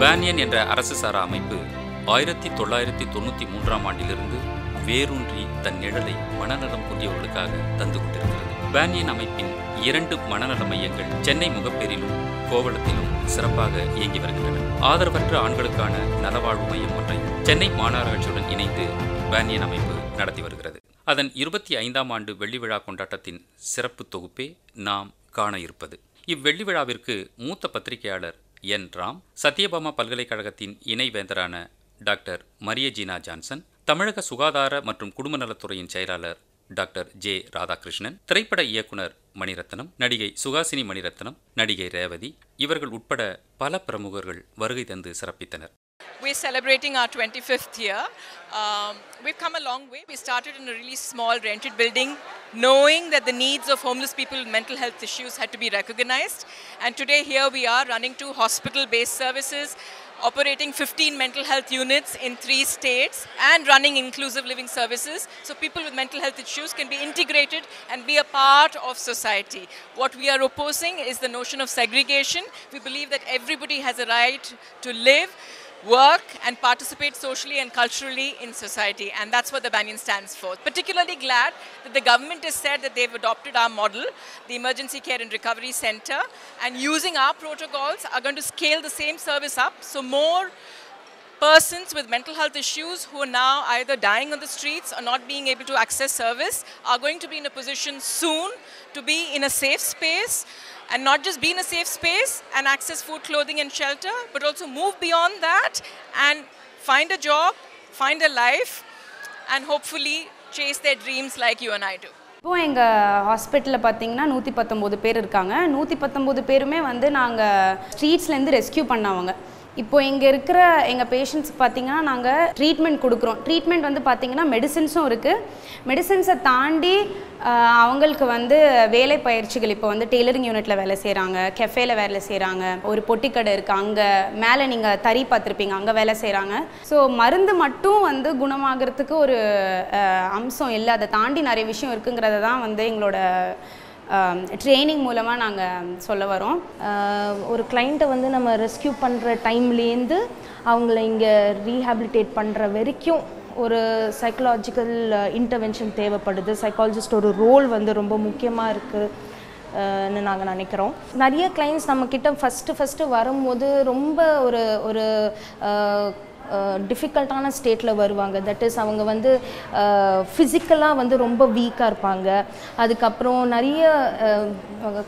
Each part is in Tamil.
பேனியன் என்ற அரசு சாரா அமைப்பு ஆயிரத்தி தொள்ளாயிரத்தி தொண்ணூற்றி மூன்றாம் ஆண்டிலிருந்து வேரூன்றி தன் நிழலை மனநலம் குன்றியவர்களுக்காக தந்து கொண்டிருக்கிறது. பேனியன் அமைப்பின் இரண்டு மனநல மையங்கள் சென்னை முகப்பேரிலும் கோவளத்திலும் சிறப்பாக இயங்கி வருகின்றன. ஆதரவற்ற ஆண்களுக்கான நலவாழ்வு மையம் ஒன்றை சென்னை மாநகராட்சியுடன் இணைந்து பேனியன் அமைப்பு நடத்தி வருகிறது. அதன் இருபத்தி ஐந்தாம் ஆண்டு வெள்ளி விழா கொண்டாட்டத்தின் சிறப்பு தொகுப்பே நாம் காண இருப்பது. இவ்வெள்ளி விழாவிற்கு மூத்த பத்திரிகையாளர் என். ராம் சத்யபாமா பல்கலைக்கழகத்தின் இணைவேந்தரான டாக்டர் மரிய ஜீனா ஜான்சன் தமிழக சுகாதார மற்றும் குடும்ப நலத்துறையின் செயலாளர் டாக்டர் ஜே. ராதாகிருஷ்ணன் திரைப்பட இயக்குனர் மணிரத்னம் நடிகை சுகாசினி மணிரத்னம் நடிகை ரேவதி இவர்கள் உட்பட பல பிரமுகர்கள் வருகை தந்து சிறப்பித்தனர். We're celebrating our 25th year. Um, we've come a long way. We started in a really small rented building, knowing that the needs of homeless people with mental health issues had to be recognized. And today, here we are running two hospital based services, operating 15 mental health units in three states, and running inclusive living services. So, people with mental health issues can be integrated and be a part of society. What we are opposing is the notion of segregation. We believe that everybody has a right to live work and participate socially and culturally in society. And that's what the Banyan stands for. Particularly glad that the government has said that they've adopted our model, the Emergency Care and Recovery Center, and using our protocols are going to scale the same service up. So more persons with mental health issues who are now either dying on the streets or not being able to access service are going to be in a position soon to be in a safe space and not just be in a safe space and access food, clothing, and shelter, but also move beyond that and find a job, find a life, and hopefully chase their dreams like you and I do. இப்போது எங்கள் ஹாஸ்பிட்டலில் பார்த்தீங்கன்னா நூற்றி பத்தொம்போது பேர் இருக்காங்க நூற்றி பத்தொம்போது பேருமே வந்து நாங்கள் ஸ்ட்ரீட்ஸ்லேருந்து ரெஸ்கியூ பண்ணவங்க இப்போ இங்கே இருக்கிற எங்கள் பேஷண்ட்ஸ் பார்த்தீங்கன்னா நாங்கள் ட்ரீட்மெண்ட் கொடுக்குறோம். ட்ரீட்மெண்ட் வந்து பார்த்தீங்கன்னா மெடிசின்ஸும் இருக்குது மெடிசின்ஸை தாண்டி அவங்களுக்கு வந்து வேலை பயிற்சிகள் இப்போ வந்து டெய்லரிங் யூனிட்டில் வேலை செய்கிறாங்க கெஃபேல வேலை செய்கிறாங்க ஒரு பொட்டிக்கடை இருக்குது அங்கே மேலே நீங்கள் தறி பார்த்துருப்பீங்க. அங்கே வேலை செய்கிறாங்க ஸோ மருந்து மட்டும் வந்து குணமாகிறதுக்கு ஒரு அம்சம் இல்லை. அதை தாண்டி நிறைய விஷயம் இருக்குங்கிறத தான் வந்து எங்களோட Um, ட்ரைனிங் மூலமாக நாங்கள் சொல்ல வரோம். Uh, ஒரு கிளைண்ட்டை வந்து நம்ம ரெஸ்க்யூ பண்ணுற டைம்லேருந்து அவங்கள இங்கே ரீஹாபிலிட்டேட் பண்ணுற வரைக்கும் ஒரு சைக்கலாஜிக்கல் இன்டர்வென்ஷன் uh, தேவைப்படுது. சைக்காலஜிஸ்ட் ஒரு ரோல் வந்து ரொம்ப முக்கியமாக இருக்குது uh, நாங்கள் நினைக்கிறோம். நிறைய கிளைண்ட்ஸ் நம்மக்கிட்ட ஃபஸ்ட்டு ஃபஸ்ட்டு வரும்போது ரொம்ப ஒரு ஒரு டிஃபிகல்ட்டான ஸ்டேட்டில் வருவாங்க. தட் இஸ் அவங்க வந்து ஃபிசிக்கலாக வந்து ரொம்ப வீக்காக இருப்பாங்க. அதுக்கப்புறம் நிறைய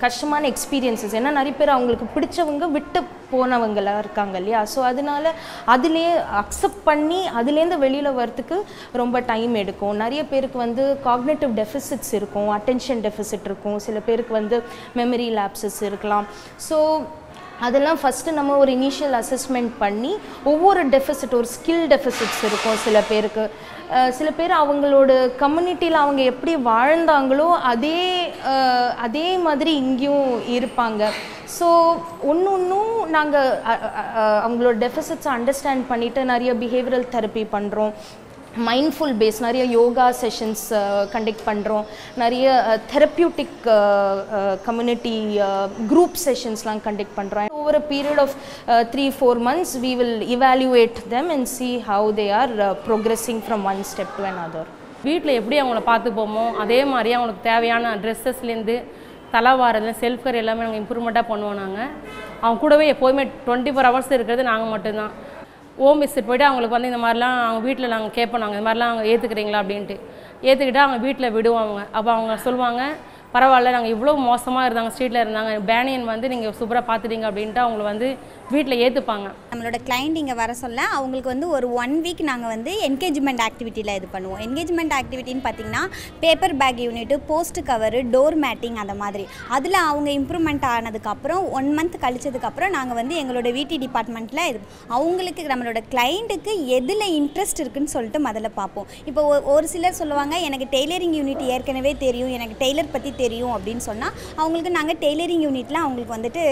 கஷ்டமான எக்ஸ்பீரியன்சஸ் ஏன்னா நிறைய பேர் அவங்களுக்கு பிடிச்சவங்க விட்டு போனவங்களாக இருக்காங்க இல்லையா? ஸோ அதனால அதுலேயே அக்செப்ட் பண்ணி அதுலேருந்து வெளியில் வரத்துக்கு ரொம்ப டைம் எடுக்கும். நிறைய பேருக்கு வந்து காக்னேட்டிவ் டெஃபிசிட்ஸ் இருக்கும் அட்டென்ஷன் டெஃபிசிட் இருக்கும். சில பேருக்கு வந்து மெமரி லேப்சஸ் இருக்கலாம். ஸோ அதெல்லாம் ஃபஸ்ட்டு நம்ம ஒரு இனிஷியல் அசஸ்மெண்ட் பண்ணி ஒவ்வொரு டெஃபிசிட் ஒரு ஸ்கில் டெஃபிசிட்ஸ் இருக்கும் சில பேருக்கு. சில பேர் அவங்களோட கம்யூனிட்டியில் அவங்க எப்படி வாழ்ந்தாங்களோ அதே அதே மாதிரி இங்கேயும் இருப்பாங்க. ஸோ ஒன்று ஒன்றும் நாங்கள் அவங்களோட டெஃபிசிட்ஸை அண்டர்ஸ்டாண்ட் பண்ணிவிட்டு நிறைய பிஹேவியரல் தெரப்பி பண்ணுறோம் மைண்ட்ஃபுல் பேஸ் நிறைய யோகா செஷன்ஸ் கண்டக்ட் பண்ணுறோம் நிறைய தெரப்பியூட்டிக் கம்யூனிட்டி குரூப் செஷன்ஸ்லாம் கண்டக்ட் பண்ணுறோம் over a period of three four months we will evaluate them and see how they are progressing from one step to another வீட்டில் எப்படி அவங்கள பார்த்துப்போமோ அதே மாதிரி அவங்களுக்கு தேவையான ட்ரெஸ்ஸஸ்லேருந்து தலைவாரதுல செல்ஃப் கேர் எல்லாமே நாங்கள் இம்ப்ரூவ்மெண்ட்டாக பண்ணுவோம் நாங்கள் அவங்க கூடவே எப்போதுமே டுவெண்ட்டி ஃபோர் ஹவர்ஸ் இருக்கிறது நாங்கள் மட்டும்தான். ஓம் விசிட் போய்ட்டு அவங்களுக்கு வந்து இந்த மாதிரிலாம் அவங்க வீட்டில் நாங்கள் கேட்போம் நாங்கள் இந்த மாதிரிலாம் அவங்க ஏற்றுக்கிறீங்களா அப்படின்ட்டு. ஏற்றுக்கிட்டா அவங்க வீட்டில் விடுவோம் அவங்க அப்போ அவங்க சொல்லுவாங்க பரவாயில்ல நாங்கள் இவ்வளோ மோசமாக இருந்தாங்க ஸ்ட்ரீட்டில் இருந்தாங்க பேனியன் வந்து நீங்கள் சூப்பராக பார்த்துட்டீங்க அப்படின்ட்டு அவங்கள வந்து வீட்டில் ஏற்றுப்பாங்க நம்மளோட கிளைண்ட் இங்கே வர சொல்ல அவங்களுக்கு வந்து ஒரு ஒன் வீக் நாங்கள் வந்து என்கேஜ்மெண்ட் ஆக்டிவிட்டியில் இது பண்ணுவோம். என்கேஜ்மெண்ட் ஆக்டிவிட்டின்னு பார்த்தீங்கன்னா paper bag unit post cover door matting அந்த மாதிரி. அதில் அவங்க இம்ப்ரூவ்மெண்ட் ஆனதுக்கப்புறம் ஒன் மந்த் கழிச்சதுக்கப்புறம் நாங்கள் வந்து எங்களோட வீட்டு டிபார்ட்மெண்ட்டில் இது அவங்களுக்கு நம்மளோட கிளைண்ட்டுக்கு எதில் இன்ட்ரெஸ்ட் இருக்குன்னு சொல்லிட்டு முதல்ல பார்ப்போம் இப்போ ஒரு சிலர் சொல்லுவாங்க எனக்கு டெய்லரிங் யூனிட் ஏற்கனவே தெரியும் எனக்கு டெய்லர் பற்றி தெரியும் அப்படின்னு சொன்னால் அவங்களுக்கு நாங்கள் டெய்லரிங் யூனிட்டில் அவங்களுக்கு வந்துட்டு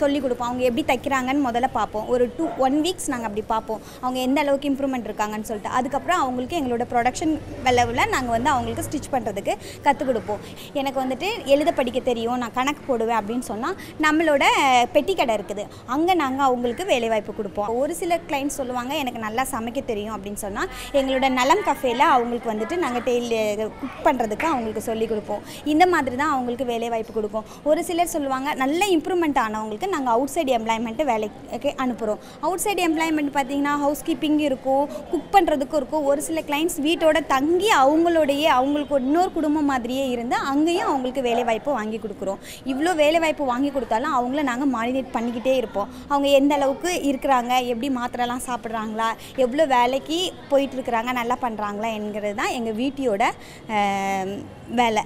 சொல்லிக் கொடுப்போம். அவங்க எப்படி தைக்கிறாங்கன்னு முதல்ல பார்ப்போம். ஒரு டூ ஒன் வீக்ஸ் நாங்கள் அப்படி பார்ப்போம். அவங்க எந்த அளவுக்கு இம்ப்ரூவ்மெண்ட் இருக்காங்கன்னு சொல்லிட்டு. அதுக்கப்புறம் அவங்களுக்கு எங்களோட ப்ரொடக்ஷன் லெவலில் நாங்கள் வந்து அவங்களுக்கு ஸ்டிச் பண்ணுறதுக்கு கற்றுக் கொடுப்போம். எனக்கு வந்துட்டு எழுத படிக்க தெரியும் நான் கணக்கு போடுவேன் அப்படின்னு சொன்னால் நம்மளோட பெட்டி கடை இருக்குது. அங்கே நாங்கள் அவங்களுக்கு வேலைவாய்ப்பு கொடுப்போம். ஒரு சில கிளைண்ட்ஸ் சொல்லுவாங்க எனக்கு நல்லா சமைக்க தெரியும் அப்படின்னு சொன்னால் எங்களோட நலம் கஃபேல அவங்களுக்கு வந்துட்டு நாங்கள் டெய்லி குக் பண்ணுறதுக்கு அவங்களுக்கு சொல்லிக் கொடுப்போம். இந்த மாதிரி தான் அவங்களுக்கு வேலைவாய்ப்பு கொடுக்கும். ஒரு சிலர் சொல்லுவாங்க நல்ல இம்ப்ரூவ்மெண்ட் ஆனவங்களுக்கு நாங்கள் அவுட் சைடு எம்ப்ளாய்மெண்ட்டு வேலைக்கு அனுப்புகிறோம் அவுட் சைடு எம்ப்ளாய்மெண்ட் பார்த்தீங்கன்னா ஹவுஸ் கீப்பிங் இருக்கும் குக் பண்ணுறதுக்கும் இருக்கும். ஒரு சில கிளைண்ட்ஸ் வீட்டோட தங்கி அவங்களுடைய அவங்களுக்கு இன்னொரு குடும்பம் மாதிரியே இருந்து அங்கேயும் அவங்களுக்கு வேலைவாய்ப்பு வாங்கி கொடுக்குறோம். இவ்வளோ வேலைவாய்ப்பு வாங்கி கொடுத்தாலும் அவங்கள நாங்கள் மானிட்டேட் பண்ணிக்கிட்டே இருப்போம். அவங்க எந்த அளவுக்கு இருக்கிறாங்க எப்படி மாத்திரைலாம் சாப்பிட்றாங்களா எவ்வளோ வேலைக்கு போயிட்டு இருக்கிறாங்க நல்லா பண்ணுறாங்களா என்கிறது தான் எங்கள் வீட்டியோட வேலை.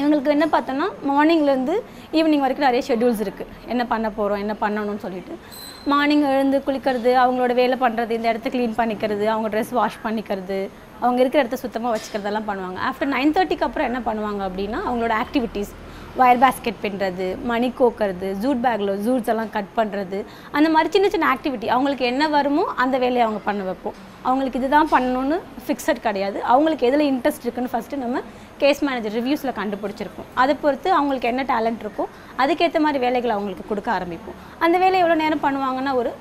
எங்களுக்கு என்ன பார்த்தோன்னா மார்னிங்லேருந்து ஈவினிங் வரைக்கும் நிறைய ஷெட்யூல்ஸ் இருக்குது என்ன பண்ண போகிறோம் என்ன பண்ணணும்னு சொல்லிட்டு. மார்னிங் எழுந்து குளிக்கிறது அவங்களோட வேலை பண்ணுறது இந்த இடத்த க்ளீன் பண்ணிக்கிறது அவங்க ட்ரெஸ் வாஷ் பண்ணிக்கிறது அவங்க இருக்கிற இடத்த சுத்தமாக வச்சுக்கிறதெல்லாம் பண்ணுவாங்க. ஆஃப்டர் நைன் தேர்ட்டிக்கு அப்புறம் என்ன பண்ணுவாங்க அப்படின்னா அவங்களோட ஆக்டிவிட்டீஸ் ஒயர் பேஸ்கெட் பின்னுறது மணி கோக்கிறது ஜூட் பேக்கில் ஜூட்ஸ் எல்லாம் கட் பண்ணுறது அந்த மாதிரி சின்ன சின்ன ஆக்டிவிட்டி அவங்களுக்கு என்ன வருமோ அந்த வேலையை அவங்க பண்ண வைப்போம். அவங்களுக்கு இதுதான் பண்ணணும்னு ஃபிக்ஸட் கிடையாது. அவங்களுக்கு எதில் இன்ட்ரெஸ்ட் இருக்குன்னு ஃபஸ்ட்டு நம்ம கேஸ் மேனேஜர் ரிவ்யூஸில் கண்டுபிடிச்சிருப்போம். அதை பொறுத்து அவங்களுக்கு என்ன டேலண்ட் இருக்கோ அதுக்கேற்ற மாதிரி வேலைகளை அவங்களுக்கு கொடுக்க ஆரம்பிப்போம். அந்த வேலையை எவ்வளோ நேரம் பண்ணுவாங்கன்னா ஒரு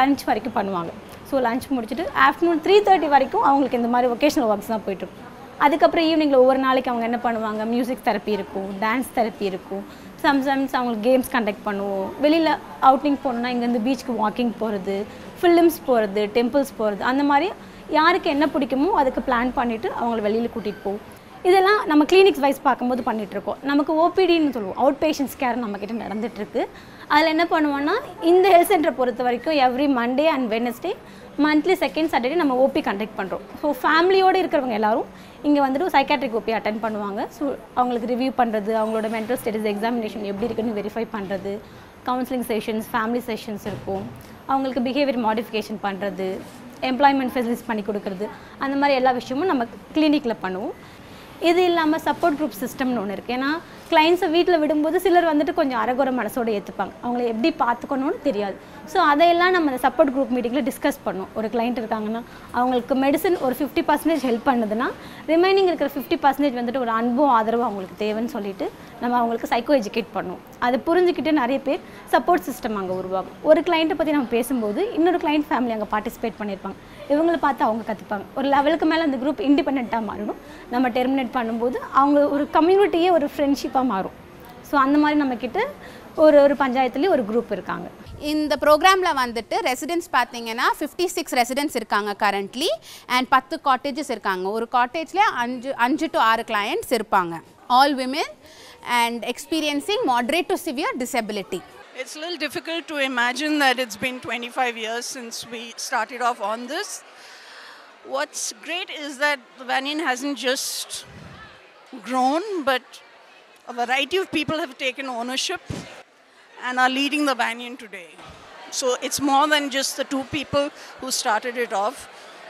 லன்ச் வரைக்கும் பண்ணுவாங்க. ஸோ லஞ்ச் முடிச்சுட்டு ஆஃப்டர்நூன் த்ரீ தேர்ட்டி வரைக்கும் அவங்களுக்கு இந்த மாதிரி ஒகேஷனல் ஒர்க்ஸ் தான் போயிட்டுருக்கும் அதுக்கப்புறம் ஈவினிங்கில் ஒவ்வொரு நாளைக்கு அவங்க என்ன பண்ணுவாங்க? மியூசிக் தெரப்பி இருக்கும் டான்ஸ் தெரப்பி இருக்கும். சம்டைம்ஸ் அவங்களுக்கு கேம்ஸ் கண்டக்ட் பண்ணுவோம். வெளியில் அவுட்டிங் போகணுன்னா இங்கேருந்து பீச்சுக்கு வாக்கிங் போகிறது ஃபிலிம்ஸ் போகிறது டெம்பிள்ஸ் போகிறது அந்த மாதிரி யாருக்கு என்ன பிடிக்குமோ அதுக்கு பிளான் பண்ணிவிட்டு அவங்கள வெளியில் கூட்டிகிட்டு போவோம். இதெல்லாம் நம்ம கிளினிக்ஸ் வைஸ் பார்க்கும்போது பண்ணிகிட்ருக்கோம் நமக்கு ஓபிடின்னு சொல்லுவோம். அவுட் பேஷண்ட்ஸ் கேர் நம்மக்கிட்ட நடந்துகிட்ருக்கு அதில் என்ன பண்ணுவோம்னா இந்த ஹெல்த் சென்டரை பொறுத்த வரைக்கும் every Monday and Wednesday monthly second Saturday நம்ம ஓபி கண்டக்ட் பண்ணுறோம் ஸோ ஃபேமிலியோடு இருக்கிறவங்க எல்லோரும் இங்கே வந்துட்டு சைக்காட்ரிக் ஓபி அட்டன் பண்ணுவாங்க. ஸோ அவங்களுக்கு ரிவ்யூ பண்ணுறது அவங்களோட மென்டல் ஸ்டேட்டஸ் எக்ஸாமினேஷன் எப்படி இருக்குன்னு வெரிஃபை பண்ணுறது கவுன்சிலிங் செஷன்ஸ் ஃபேமிலி செஷன்ஸ் இருக்கும். அவங்களுக்கு பிஹேவியர் மாடிஃபிகேஷன் பண்ணுறது எம்ப்ளாய்மெண்ட் ஃபெசிலிட்டிஸ் பண்ணி கொடுக்குறது அந்த மாதிரி எல்லா விஷயமும் நம்ம கிளினிக்கில் பண்ணுவோம். இது இல்லாமல் சப்போர்ட் குரூப் சிஸ்டம்னு ஒன்று இருக்குது ஏன்னா கிளைண்ட்ஸை வீட்டில் விடும்போது சிலர் வந்துட்டு கொஞ்சம் அரகுற மனசோடு ஏற்றுப்பாங்க அவங்கள எப்படி பார்த்துக்கணும்னு தெரியாது. ஸோ அதையெல்லாம் நம்ம அந்த சப்போர்ட் குரூப் மீட்டிங்கில் டிஸ்கஸ் பண்ணோம். ஒரு கிளைண்ட் இருக்காங்கன்னா அவங்களுக்கு மெடிசன் ஒரு ஃபிஃப்டி பர்சன்டேஜ் ஹெல்ப் பண்ணுதுன்னா ரிமைனிங் இருக்கிற ஃபிஃப்டி பர்சன்டேஜ் வந்துட்டு ஒரு அன்பும் ஆதரவும் அவங்களுக்கு தேவைன்னு சொல்லிட்டு நம்ம அவங்களுக்கு சைக்கோ எஜுகேட் பண்ணுவோம் அதை புரிஞ்சுக்கிட்டு நிறைய பேர் சப்போர்ட் சிஸ்டம் அங்கே உருவாகும். ஒரு கிளைண்ட்டை பற்றி நம்ம பேசும்போது இன்னொரு கிளைண்ட் ஃபேமிலி அங்கே பார்ட்டிசிபேட் பண்ணியிருப்பாங்க. இவங்களை பார்த்து அவங்க கற்றுப்பாங்க ஒரு லெவலுக்கு மேலே அந்த குரூப் இண்டிபெண்ட்டாக மாறணும். நம்ம டெர்மினேட் பண்ணும்போது அவங்க ஒரு கம்யூனிட்டியே ஒரு ஃப்ரெண்ட்ஷிப்பாக மாறும். ஸோ அந்த மாதிரி நம்மக்கிட்ட ஒரு ஒரு பஞ்சாயத்துலேயும் ஒரு குரூப் இருக்காங்க. இந்த ப்ரோக்ராமில் வந்துட்டு ரெசிடென்ட்ஸ் பார்த்தீங்கன்னா ஃபிஃப்டி சிக்ஸ் ரெசிடென்ட்ஸ் இருக்காங்க கரண்ட்லி அண்ட் பத்து காட்டேஜஸ் இருக்காங்க. ஒரு காட்டேஜில் அஞ்சு அஞ்சு டு ஆறு கிளையண்ட்ஸ் இருப்பாங்க. All women and experiencing moderate to severe disability It's a little difficult to imagine that it's been 25 years since we started off on this. What's great is that Banyan hasn't just grown, but a variety of people have taken ownership. And are leading the Banyan today. So it's more than just the two people who started it off,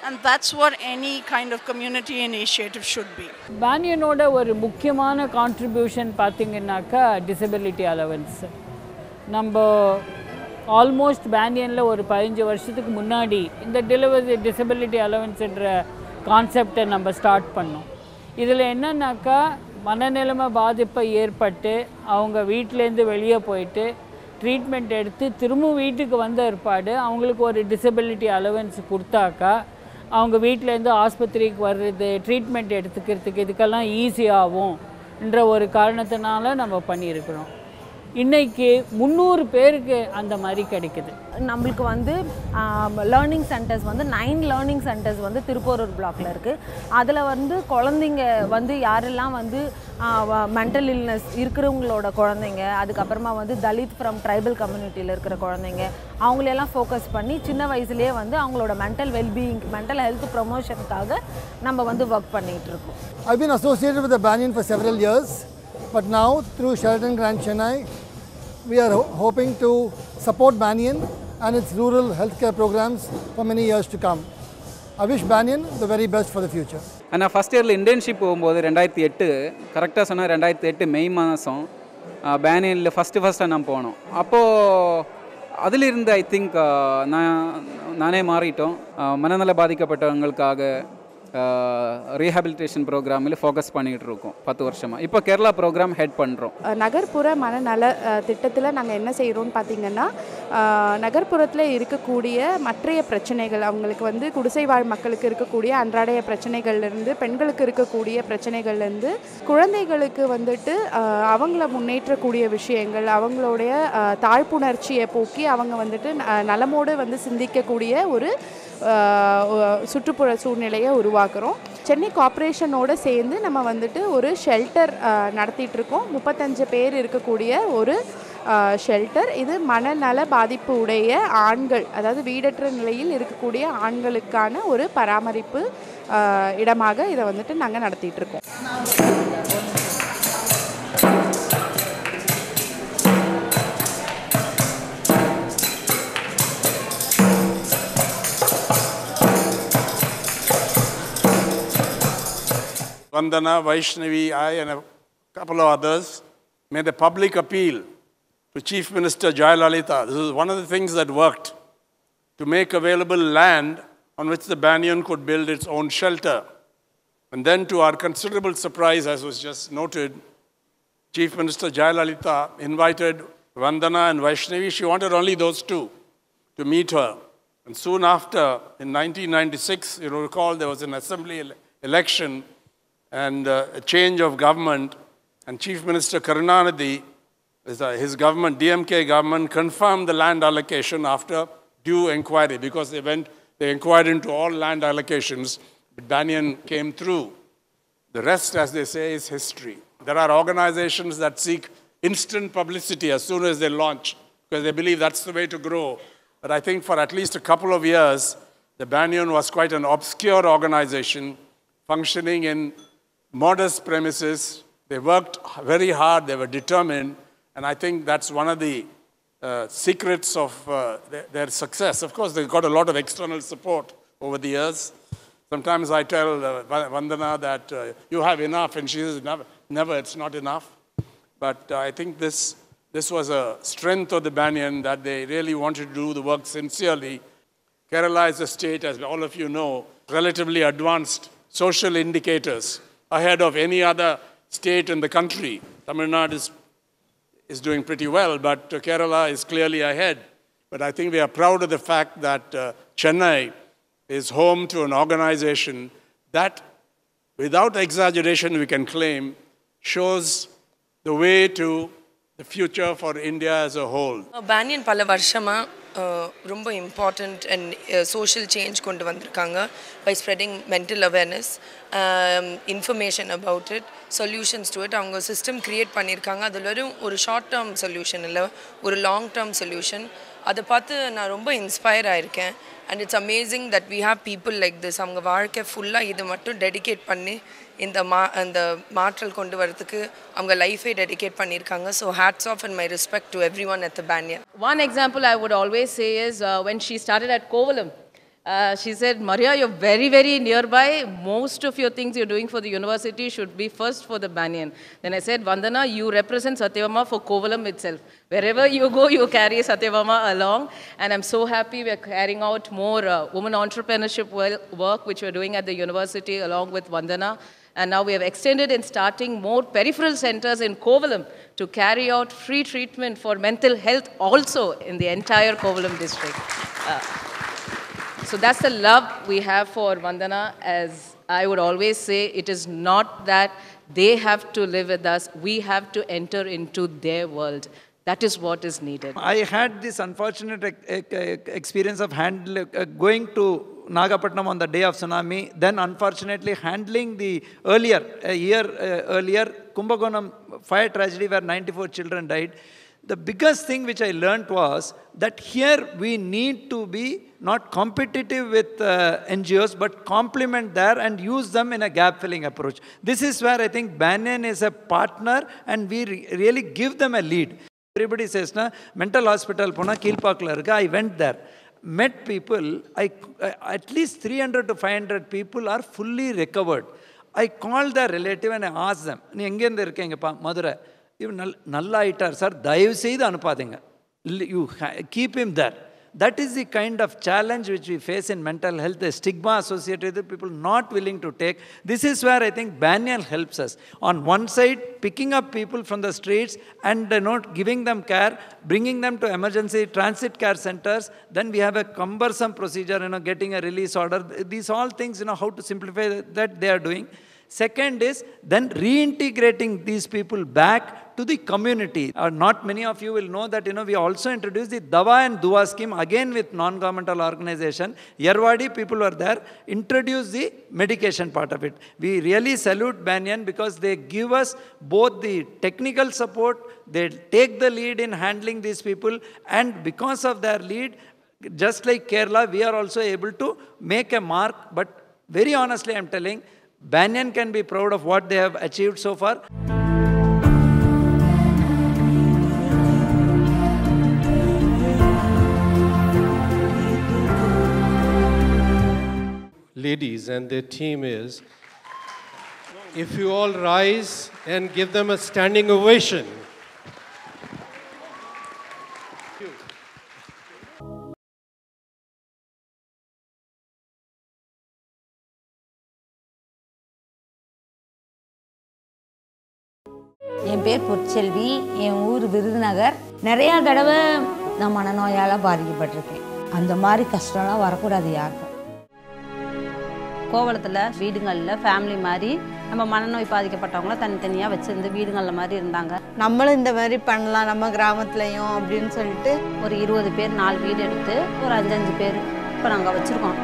and that's what any kind of community initiative should be. பேனியனோட ஒரு முக்கியமான கான்ட்ரிபியூஷன் பார்த்திங்கனாக்கா டிசபிலிட்டி அலவன்ஸ் நம்ம ஆல்மோஸ்ட் பேனியனில் ஒரு பதினஞ்சு வருஷத்துக்கு முன்னாடி இந்த டெலிவரி டிசபிலிட்டி அலவன்ஸ்ன்ற கான்செப்டை நம்ம ஸ்டார்ட் பண்ணோம் இதில் என்னன்னாக்கா மனநிலைமை பாதிப்பை ஏற்பட்டு அவங்க வீட்டிலேருந்து வெளியே போயிட்டு ட்ரீட்மெண்ட் எடுத்து திரும்ப வீட்டுக்கு வந்த ஏற்பாடு அவங்களுக்கு ஒரு டிசபிலிட்டி அலவன்ஸ் கொடுத்தாக்கா அவங்க வீட்டிலேருந்து ஆஸ்பத்திரிக்கு வர்றது ட்ரீட்மெண்ட் எடுத்துக்கிறதுக்கு இதுக்கெல்லாம் ஈஸியாகும் என்ற ஒரு காரணத்தினால நம்ம பண்ணியிருக்கிறோம். இன்னைக்கு முந்நூறு பேருக்கு அந்த மாதிரி கிடைக்குது. நம்மளுக்கு வந்து லேர்னிங் சென்டர்ஸ் வந்து நைன் லேர்னிங் சென்டர்ஸ் வந்து திருப்போரூர் பிளாக்ல இருக்குது அதில் வந்து குழந்தைங்க வந்து யாரெல்லாம் வந்து மென்டல் இல்னஸ் இருக்கிறவங்களோட குழந்தைங்க அதுக்கப்புறமா வந்து தலித் ஃப்ரம் ட்ரைபல் கம்யூனிட்டியில் இருக்கிற குழந்தைங்க அவங்களையெல்லாம் ஃபோக்கஸ் பண்ணி சின்ன வயசுலேயே வந்து அவங்களோட மென்டல் வெல்பீயிங் மென்டல் ஹெல்த் ப்ரொமோஷனுக்காக நம்ம வந்து ஒர்க் பண்ணிகிட்டு இருக்கோம். I've been associated with the Banyan for several years, but now through Sheraton Grand Chennai, we are ho- hoping to support Banyan and its rural healthcare programs for many years to come. I wish Banyan the very best for the future. நான் ஃபஸ்ட் இயரில் இன்டர்ன்ஷிப் போகும்போது ரெண்டாயிரத்தி எட்டு கரெக்டாக சொன்னால் ரெண்டாயிரத்தி எட்டு மே மாதம் பேனியனில் ஃபஸ்ட்டு ஃபஸ்ட்டாக நான் போனோம் அப்போது அதிலிருந்து ஐ திங்க் நான் நானே மாறிட்டோம் மனநல பாதிக்கப்பட்டவங்களுக்காக ரீஹாபிலிட்டேஷன் ப்ரோக்ராமில் ஃபோக்கஸ் பண்ணிகிட்டு இருக்கோம் பத்து வருஷமாக இப்போ கேரளா ப்ரோக்ராம் ஹெட் பண்ணுறோம் நகர்ப்புற மனநல திட்டத்தில் நாங்கள் என்ன செய்கிறோம்னு பார்த்தீங்கன்னா நகர்ப்புறத்தில் இருக்கக்கூடிய மற்றைய பிரச்சனைகள் அவங்களுக்கு வந்து குடிசை வாழ் மக்களுக்கு இருக்கக்கூடிய அன்றாடைய பிரச்சனைகள்லேருந்து பெண்களுக்கு இருக்கக்கூடிய பிரச்சனைகள்லேருந்து குழந்தைகளுக்கு வந்துட்டு அவங்கள முன்னேற்றக்கூடிய விஷயங்கள் அவங்களுடைய தாழ்ப்புணர்ச்சியை போக்கி அவங்க வந்துட்டு ந- நலமோடு வந்து சிந்திக்கக்கூடிய ஒரு சுற்றுப்புற சூழ்நிலையை உருவாக்குறோம். சென்னை கார்ப்பரேஷனோடு சேர்ந்து நம்ம வந்துட்டு ஒரு ஷெல்டர் நடத்திட்டுருக்கோம். முப்பத்தஞ்சு பேர் இருக்கக்கூடிய ஒரு ஷெல்டர் இது மனநல பாதிப்பு உடைய ஆண்கள் அதாவது வீடற்ற நிலையில் இருக்கக்கூடிய ஆண்களுக்கான ஒரு பராமரிப்பு இடமாக இதை வந்துட்டு நாங்கள் நடத்திட்டு Vandana, Vaishnavi, I, and a couple of others made a public appeal to Chief Minister Jayalalitha. This is one of the things that worked to make available land on which the Banyan could build its own shelter. And then, to our considerable surprise, as was just noted, Chief Minister Jayalalitha invited Vandana and Vaishnavi. She wanted only those two to meet her. And soon after, in 1996, you recall there was an assembly ele- election and uh, a change of government, and Chief Minister Karunanidhi, uh, his government, DMK government, confirmed the land allocation after due inquiry because they went, they inquired into all land allocations, but Banyan came through. The rest, as they say, is history. There are organizations that seek instant publicity as soon as they launch because they believe that's the way to grow. But I think for at least a couple of years, the Banyan was quite an obscure organization functioning in modest premises. They worked very hard, they were determined, and I think that's one of the uh, secrets of uh, their, their success. Of course, they got a lot of external support over the years. Sometimes I tell uh, Vandana that uh, you have enough, and she says, never, never it's not enough. But uh, I think this, this was a strength of the Banyan that they really wanted to do the work sincerely. Kerala is a state, as all of you know, relatively advanced social indicators ahead of any other state in the country. Tamil Nadu is, is doing pretty well, but uh, Kerala is clearly ahead. But I think we are proud of the fact that uh, Chennai is home to an organization that, without exaggeration, we can claim shows the way to the future for India as a whole. Banyan ரொம்ப இம்பார்ட்டண்ட் அண்ட் சோஷியல் சேஞ்ச் கொண்டு வந்திருக்காங்க by spreading mental awareness information about it solutions to it அவங்க சிஸ்டம் க்ரியேட் பண்ணியிருக்காங்க. அதில் வெறும் ஒரு ஷார்ட் டேர்ம் சொல்யூஷன் இல்லை ஒரு லாங் டேர்ம் சொல்யூஷன் அதை பார்த்து நான் ரொம்ப inspire ஆகிருக்கேன் and it's amazing that we have people like this அவங்க வாழ்க்கை ஃபுல்லாக இது மட்டும் டெடிகேட் பண்ணி இந்த மா அந்த மாற்றல் கொண்டு வரதுக்கு அவங்க லைஃபே டெடிகேட் பண்ணியிருக்காங்க so hats off and my respect to everyone at the Banyan One example I would always say is uh, when she started at Kovalam. Uh, she said, Maria, you're very, very nearby. Most of your things you're doing for the university should be first for the Banyan. Then I said, Vandana, you represent Satyavama for Kovalam itself. Wherever you go, you carry Satyavama along. And I'm so happy we're carrying out more uh, women entrepreneurship wel- work, which we're doing at the university along with Vandana. And now we have extended in starting more peripheral centers in Kovalam to carry out free treatment for mental health also in the entire Kovalam district. Uh, so that's the love we have for Vandana. As I would always say, it is not that they have to live with us, we have to enter into their world. That is what is needed. I had this unfortunate ex- ex- experience of handle, uh, going to Nagapatnam on the day of tsunami. Then, unfortunately, handling the earlier, a year earlier, Kumbakonam fire tragedy where 94 children died. The biggest thing which I learned was that here we need to be not competitive with uh, NGOs, but complement there and use them in a gap filling approach. This is where I think Banyan is a partner and we re really give them a lead. Everybody says, na, mental hospital, Puna, Kilpakla, I went there. Met people I at least three hundred to five hundred people are fully recovered I call the relative and ask them நீ எங்கேருந்து இருக்கீங்கப்பா மதுரை இவர் நல் நல்லா ஆயிட்டார் சார் தயவு செய்து அனுப்பாதீங்க இல்லை you keep him there that is the kind of challenge which we face in mental health, the stigma associated with people not willing to take. This is where I think Banyan helps us. On one side, picking up people from the streets and uh, not giving them care, bringing them to emergency transit care centers. Then we have a cumbersome procedure, you know, getting a release order. These all things, you know, how to simplify that they are doing. Second is then reintegrating these people back to the community. Uh, not many of you will know that you know we also introduced the Dawa and Dua scheme again with non-governmental organization. Yerwadi people were there, introduced the medication part of it. We really salute Banyan because they give us both the technical support, they take the lead in handling these people, and because of their lead, just like Kerala, we are also able to make a mark. But very honestly, I'm telling, Banyan can be proud of what they have achieved so far. ladies and their team is if you all rise and give them a standing ovation. Virudhunagar நிறையா தடவை நான் மனநோயால் பாதிக்கப்பட்டிருக்கேன் அந்த மாதிரி கஷ்டம்லாம் வரக்கூடாது யாருக்கும் கோவளத்தில் வீடுங்களில் ஃபேமிலி மாதிரி நம்ம மனநோய் பாதிக்கப்பட்டவங்கள தனித்தனியாக வச்சுருந்து வீடுங்களில் மாதிரி இருந்தாங்க நம்மளும் இந்த மாதிரி பண்ணலாம் நம்ம கிராமத்துலையும் அப்படின்னு சொல்லிட்டு ஒரு இருபது பேர் நாலு வீடு எடுத்து ஒரு அஞ்சஞ்சு பேர் இப்போ நாங்கள் வச்சுருக்கோம்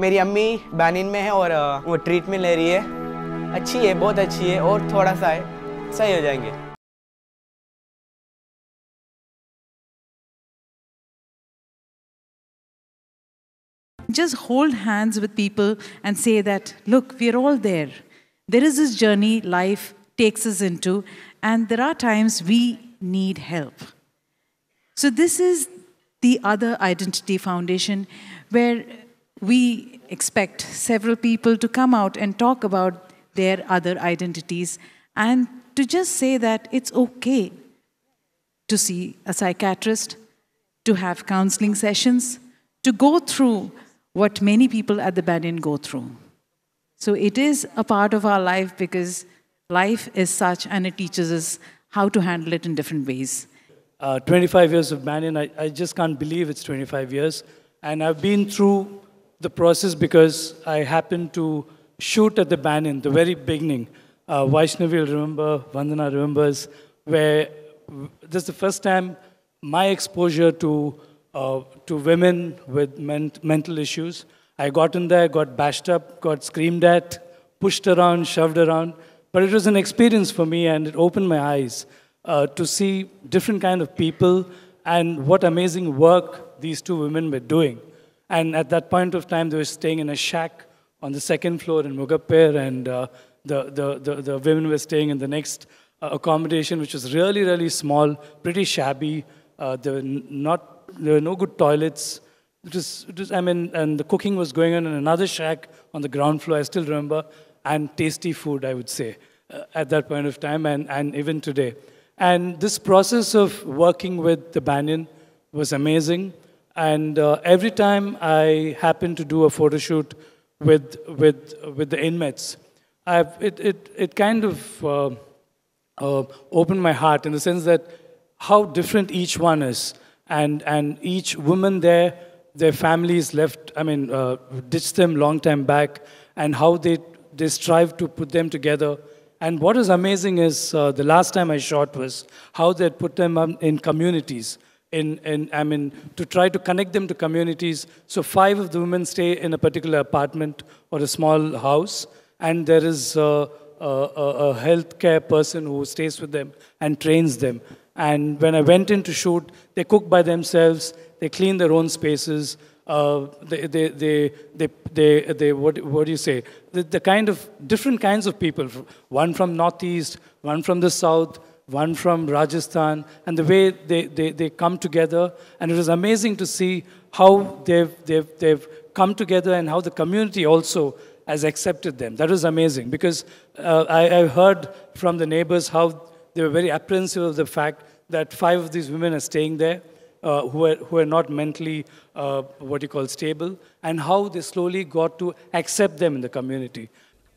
मेरी अम्मी बैनिन में है और अ, वो ट्रीटमेंट ले रही है अच्छी है बहुत अच्छी है और थोड़ा सा है सही हो जाएंगे Just hold hands with people and say that, look, we're all there. There is this journey life takes us into, and there are times we need help. So, this is the other identity foundation where we expect several people to come out and talk about their other identities and to just say that it's okay to see a psychiatrist, to have counseling sessions, to go through what many people at the Banyan go through. So it is a part of our life because life is such and it teaches us how to handle it in different ways. Uh, 25 years of Banyan, I, I just can't believe it's 25 years. And I've been through the process because I happened to shoot at the Banyan, the very beginning. Uh, Vaishnavi will remember, Vandana remembers, where this is the first time my exposure to, uh, to women with ment- mental issues. I got in there, got bashed up, got screamed at, pushed around, shoved around. But it was an experience for me and it opened my eyes uh, to see different kind of people and what amazing work these two women were doing. And at that point of time, they were staying in a shack on the second floor in Mugappir, and uh, the, the, the, the women were staying in the next uh, accommodation, which was really, really small, pretty shabby. Uh, there, were not, there were no good toilets. It was, it was, I mean, and the cooking was going on in another shack on the ground floor, I still remember, and tasty food, I would say, uh, at that point of time, and, and even today. And this process of working with the Banyan was amazing. And uh, every time I happened to do a photo shoot with, with, with the inmates, I've, it, it, it kind of uh, uh, opened my heart in the sense that how different each one is. And, and each woman there, their families left, I mean, uh, ditched them long time back, and how they, they strive to put them together And what is amazing is uh, the last time I shot was how they put them um, in communities. In, in, I mean, to try to connect them to communities. So five of the women stay in a particular apartment or a small house, and there is a, a, a healthcare person who stays with them and trains them. And when I went in to shoot, they cook by themselves, they clean their own spaces, uh, they, they, they, they, they, they, what, what do you say? The, the kind of different kinds of people, one from Northeast, one from the South, one from Rajasthan, and the way they, they, they come together. And it was amazing to see how they've, they've, they've come together and how the community also has accepted them. That was amazing because uh, I, I heard from the neighbors how they were very apprehensive of the fact that five of these women are staying there uh, who, are, who are not mentally, uh, what you call, stable, and how they slowly got to accept them in the community.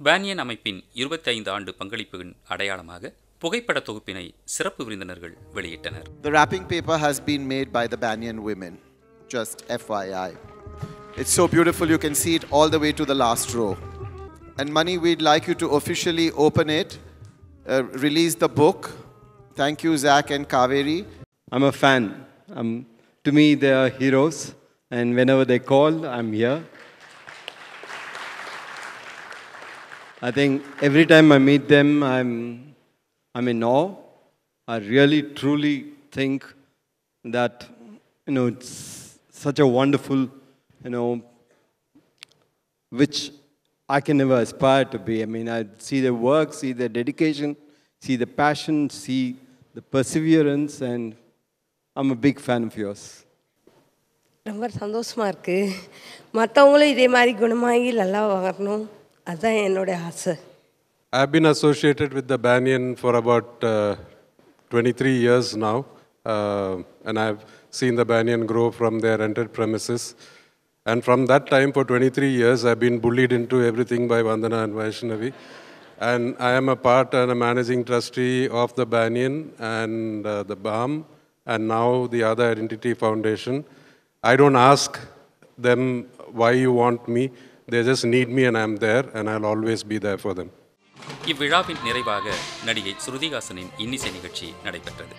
Banyan அமைப்பின் இருபத்தைந்து ஆண்டு பங்களிப்பின் அடையாளமாக புகைப்பட தொகுப்பினை சிறப்பு விருந்தினர்கள் வெளியிட்டனர் The wrapping paper has been made by the Banyan women, just FYI. It's so beautiful, you can see it all the way to the last row. And Money, we'd like you to officially open it, uh, release the book. Thank you, Zach and Kaveri. I'm a fan. Um, to me, they are heroes, and whenever they call, I'm here. I think every time I meet them, I'm, I'm in awe. I really, truly think that, you know, it's such a wonderful, you know, which I can never aspire to be. I mean, I see their work, see their dedication, see the passion, see the perseverance, and I'm a big fan of yours. ரொம்ப சந்தோஷமாக இருக்குது மற்றவங்களும் இதே மாதிரி குணமாகி நல்லா வரணும் அதுதான் என்னோட ஆசை I've been associated with the Banyan for about uh, 23 years now, uh, and I've seen the Banyan grow from their rented premises. And from that time, for 23 years, I've been bullied into everything by Vandana and Vaishnavi. And I am a part and a managing trustee of the Banyan and uh, the BAM, and now the Other Identity Foundation. I don't ask them why you want me. They just need me, and I'm there, and I'll always be there for them. இவ்விழாவின் நிறைவாக நடிகை ஸ்ருதிஹாசனின் இன்னிசை நிகழ்ச்சி நடைபெற்றது.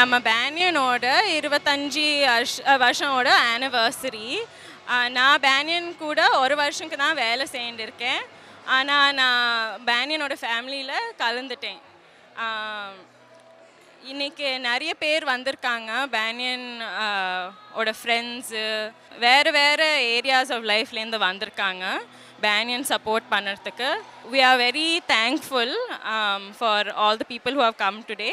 நம்ம பேனியனோட இருபத்தஞ்சி வருஷ வருஷமோட ஆனிவர்சரி நான் பேனியன் கூட ஒரு வருஷத்துக்கு தான் வேலை செய்திருக்கேன் ஆனால் நான் பேனியனோட ஃபேமிலியில் கலந்துட்டேன். இன்றைக்கி இன்னைக்கு நிறைய பேர் வந்திருக்காங்க பேனியன் ஓட ஃப்ரெண்ட்ஸு வேறு வேறு ஏரியாஸ் ஆஃப் லைஃப்லேருந்து வந்திருக்காங்க பேனியன் சப்போர்ட் பண்ணுறதுக்கு. We are very thankful for all the people who have come today